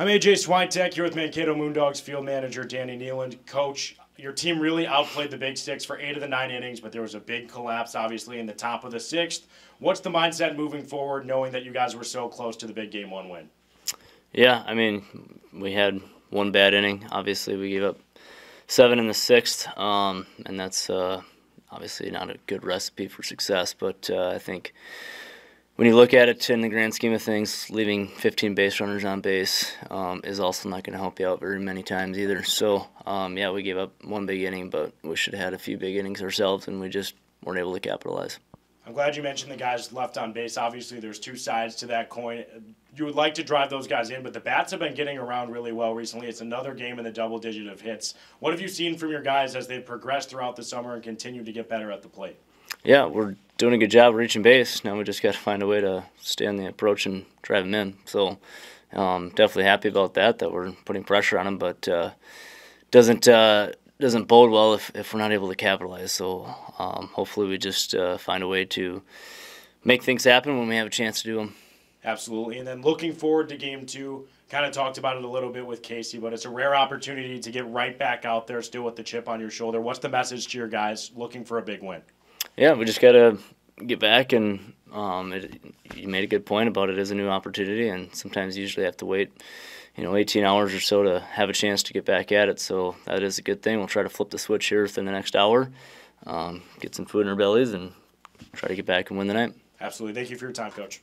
I'm AJ Switek here with Mankato Moondogs field manager Danny Kneeland. Coach, your team really outplayed the Big Six for eight of the nine innings, but there was a big collapse, obviously, in the top of the sixth. What's the mindset moving forward, knowing that you guys were so close to the big game one win? Yeah, I mean, we had one bad inning. Obviously, we gave up seven in the sixth, um, and that's uh, obviously not a good recipe for success. But uh, I think when you look at it in the grand scheme of things, leaving 15 base runners on base um, is also not going to help you out very many times either. So, um, yeah, we gave up one big inning, but we should have had a few big innings ourselves, and we just weren't able to capitalize. I'm glad you mentioned the guys left on base. Obviously, there's two sides to that coin. You would like to drive those guys in, but the bats have been getting around really well recently. It's another game in the double digit of hits. What have you seen from your guys as they've progressed throughout the summer and continue to get better at the plate? Yeah, we're doing a good job reaching base. Now we just got to find a way to stay on the approach and drive them in. So, um, definitely happy about that. That we're putting pressure on them, but uh, doesn't uh, doesn't bode well if, if we're not able to capitalize. So, um, hopefully, we just uh, find a way to make things happen when we have a chance to do them. Absolutely. And then looking forward to game two. Kind of talked about it a little bit with Casey, but it's a rare opportunity to get right back out there, still with the chip on your shoulder. What's the message to your guys looking for a big win? Yeah, we just got to get back and um, it, you made a good point about it as a new opportunity, and sometimes you usually have to wait, you know, 18 hours or so to have a chance to get back at it. So that is a good thing. We'll try to flip the switch here within the next hour, um, get some food in our bellies, and try to get back and win the night. Absolutely. Thank you for your time, Coach.